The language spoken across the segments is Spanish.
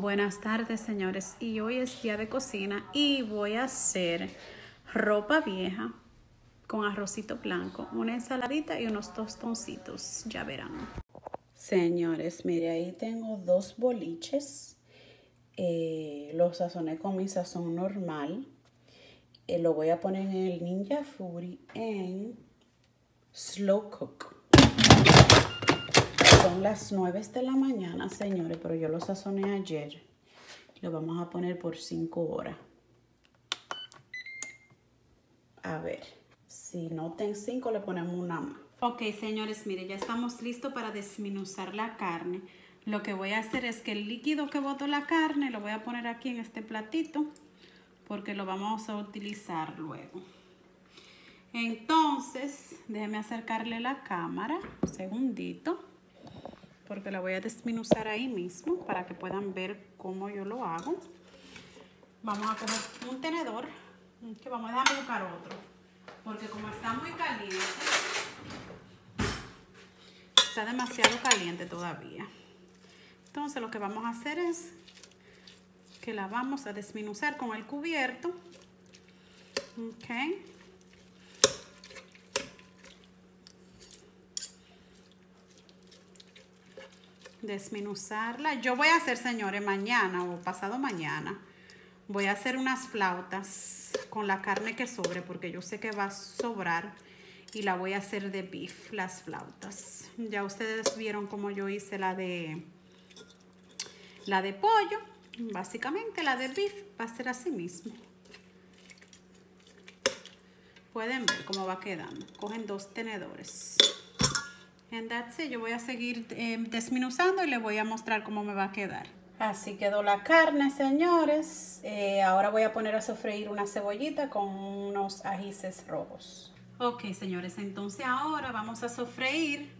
Buenas tardes, señores. Y hoy es día de cocina y voy a hacer ropa vieja con arrocito blanco, una ensaladita y unos tostoncitos. Ya verán. Señores, mire, ahí tengo dos boliches. Eh, los sazoné con mi sazón normal. Eh, lo voy a poner en el Ninja Fury en slow cook. Son las 9 de la mañana, señores, pero yo lo sazoné ayer. Lo vamos a poner por 5 horas. A ver, si no ten 5, le ponemos una más. Ok, señores, mire, ya estamos listos para desminuzar la carne. Lo que voy a hacer es que el líquido que botó la carne lo voy a poner aquí en este platito porque lo vamos a utilizar luego. Entonces, déjeme acercarle la cámara, un segundito porque la voy a desminuzar ahí mismo para que puedan ver cómo yo lo hago. Vamos a coger un tenedor, que vamos a buscar otro, porque como está muy caliente, está demasiado caliente todavía. Entonces lo que vamos a hacer es que la vamos a desminuzar con el cubierto. Ok. Desmenuzarla. Yo voy a hacer, señores, mañana o pasado mañana, voy a hacer unas flautas con la carne que sobre, porque yo sé que va a sobrar y la voy a hacer de beef, las flautas. Ya ustedes vieron cómo yo hice la de la de pollo. Básicamente la de beef va a ser así mismo. Pueden ver cómo va quedando. Cogen dos tenedores. And that's it. Yo voy a seguir eh, desminuzando y les voy a mostrar cómo me va a quedar. Así quedó la carne, señores. Eh, ahora voy a poner a sofreír una cebollita con unos ajíes rojos. Ok, señores, entonces ahora vamos a sofreír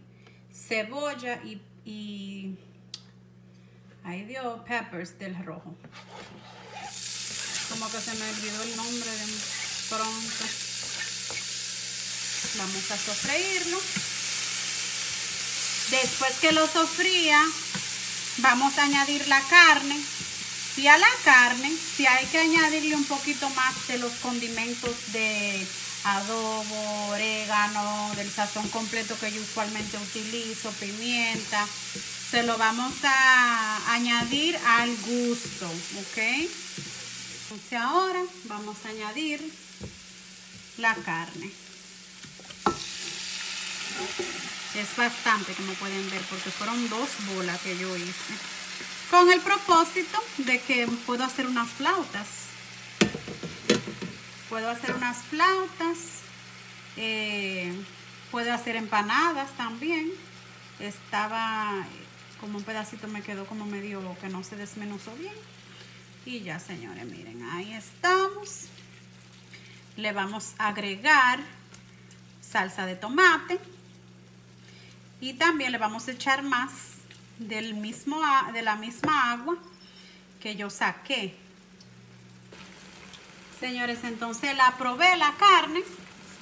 cebolla y, y ahí dio peppers del rojo. Como que se me olvidó el nombre de pronto. Vamos a sofreírlo. Después que lo sofría, vamos a añadir la carne. Y a la carne, si hay que añadirle un poquito más de los condimentos de adobo, orégano, del sazón completo que yo usualmente utilizo, pimienta, se lo vamos a añadir al gusto, ¿ok? Entonces ahora vamos a añadir la carne. Es bastante, como pueden ver, porque fueron dos bolas que yo hice. Con el propósito de que puedo hacer unas flautas. Puedo hacer unas flautas. Eh, puedo hacer empanadas también. Estaba como un pedacito me quedó como medio que no se desmenuzó bien. Y ya, señores, miren, ahí estamos. Le vamos a agregar salsa de tomate. Y también le vamos a echar más del mismo, de la misma agua que yo saqué. Señores, entonces la probé la carne.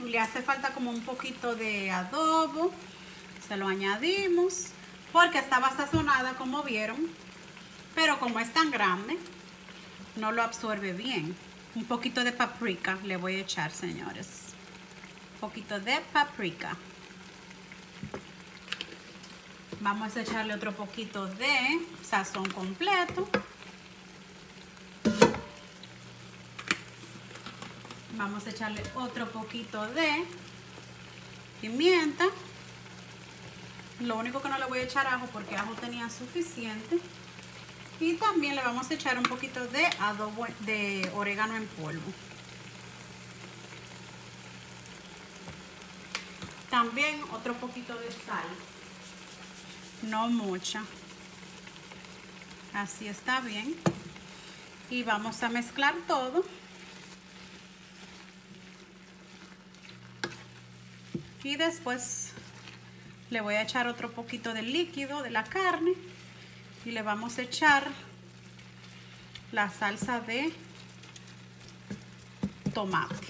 Le hace falta como un poquito de adobo. Se lo añadimos. Porque estaba sazonada como vieron. Pero como es tan grande, no lo absorbe bien. Un poquito de paprika le voy a echar, señores. Un poquito de paprika. Vamos a echarle otro poquito de sazón completo. Vamos a echarle otro poquito de pimienta. Lo único que no le voy a echar ajo porque ajo tenía suficiente. Y también le vamos a echar un poquito de adobo de orégano en polvo. También otro poquito de sal no mucha. Así está bien. Y vamos a mezclar todo. Y después le voy a echar otro poquito de líquido de la carne y le vamos a echar la salsa de tomate.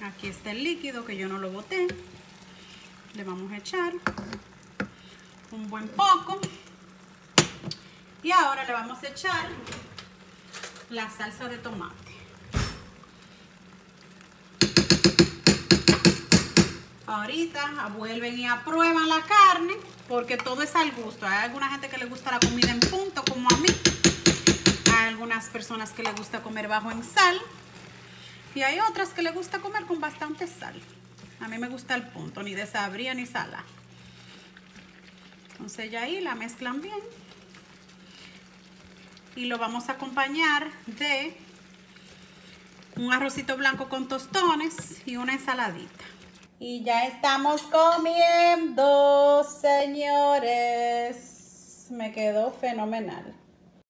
Aquí está el líquido que yo no lo boté le vamos a echar un buen poco Y ahora le vamos a echar la salsa de tomate. Ahorita vuelven y aprueban la carne porque todo es al gusto. Hay alguna gente que le gusta la comida en punto como a mí. Hay algunas personas que le gusta comer bajo en sal. Y hay otras que le gusta comer con bastante sal. A mí me gusta el punto, ni de sabría ni sala. Entonces ya ahí la mezclan bien. Y lo vamos a acompañar de un arrocito blanco con tostones y una ensaladita. Y ya estamos comiendo, señores. Me quedó fenomenal.